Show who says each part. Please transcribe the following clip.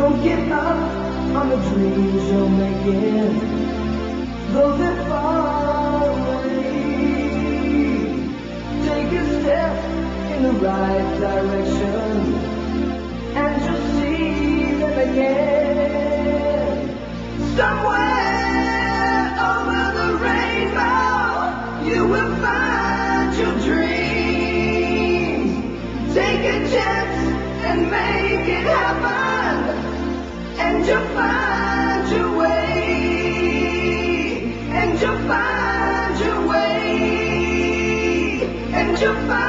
Speaker 1: Don't give up on the dreams you're making, though they're far away. Take a step in the right direction, and you'll see them again. Somewhere over the rainbow, you will find your dream. Take a chance and make it happen, and you'll find your way, and you'll find your way, and you'll find.